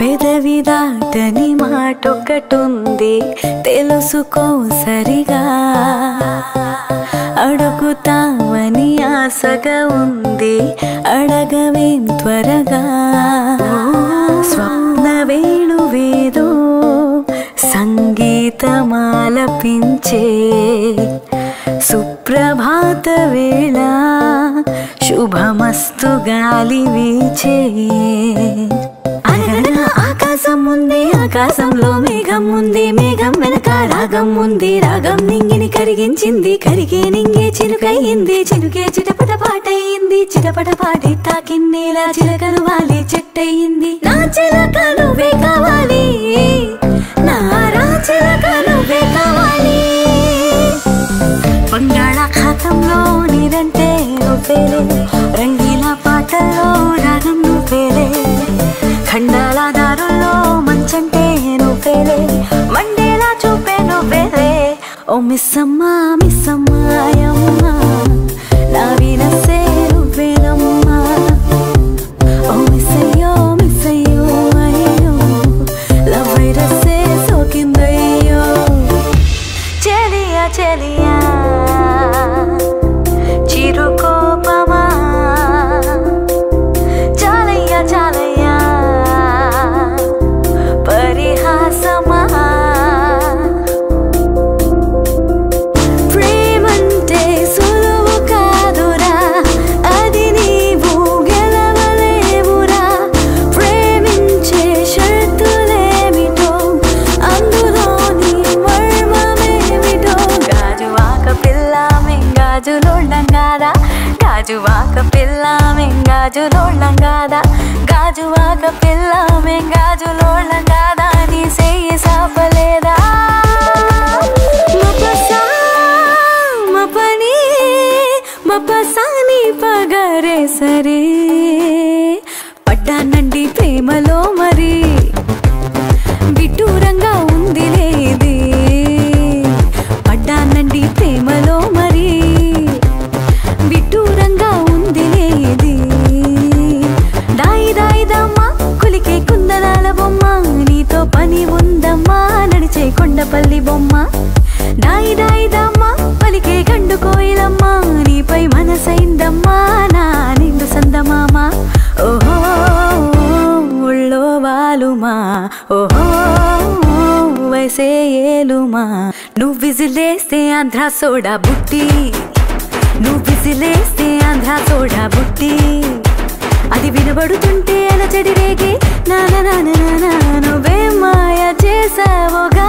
పెదవి దాటని మాటొక్కటుంది తెలుసుకో సరిగా. అడుగుతావని ఆశగా ఉంది అడగవేం త్వరగా. స్వప్న వేణువేదో సంగీతమాలపించే సుప్రభాత వేళ శుభమస్తు గాలి వీచే. అనగనగా ఆకాశం ఉంది ఆకాశంలో మేఘం ఉంది మేఘం వెనక రాగం ఉంది రాగం నింగిని కరిగించింది కరిగే నింగే చినుకయింది చిరుకే చిటపట పాటయింది చిటపట పాటి తాకిన్నేలా చిలకలు వాలి చెట్టయింది. నా చిలక కావాలి మిస్సమ్మా గాజువాక పిల్ల మెంగాజులోళ్ళం కాదా నీ సెయ్యి సాపలేదా? మపని మపసాని పగరే సరే. పడ్డానండి ప్రేమలో మరి దాయి దాయి దమ్మా పలికే గండు కోయిలమ్మా నీపై మనసైందమ్మా నా నిండు సందమామ. ఓహో ఒళ్ళో వాలుమా ఓహో వయసే ఏలుమా. నువ్వు విజిలేస్తే ఆంధ్ర సోడా బుట్టి. నువ్వు విజిలేస్తే ఆంధ్ర సోడా బుట్టి. అది వినబడుతుంటే అలచడి రేగే. నాన నువ్వే మాయ చేసావోగా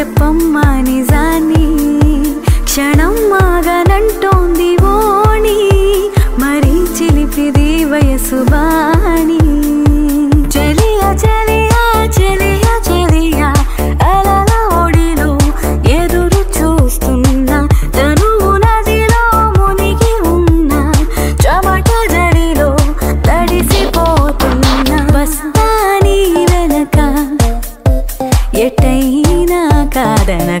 చెప్పమ్మా నిజాన్ని. క్షణం మాగనంటోంది ఓణి. మరీ చిలిపిది వయసు బా Дэна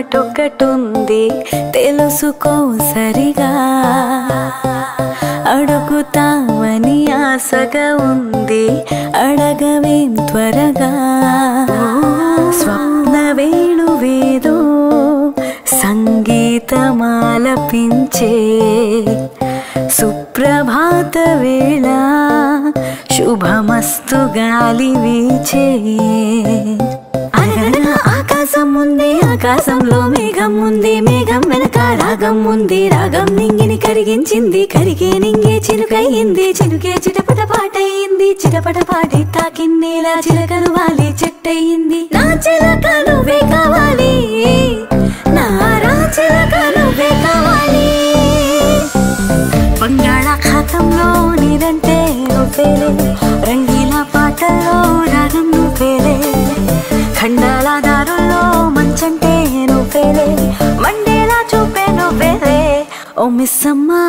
నిన్నే తెలుసుకో సరిగా. అడుగుతావని ఆశగా ఉంది అడగవేం త్వరగా. స్వప్న వేణువేదో సంగీతమాలపించే సుప్రభాత వేళ శుభమస్తు గాలి వీచే. ఆకాశం ఉంది ఆకాశంలో మేఘం ఉంది మేఘం వెనక రాగం ఉంది రాగం నింగిని కరిగించింది కరిగే నింగే చినుకయ్యింది చినుకే చిటపట పాటయింది చిటపట పాటి తాకిన్నేలా చిలకలు వాలి చెట్టయింది. నా చిలక నువ్వే కావాలి మిస్సమ్మా మిస్సమ్మాయమ్మా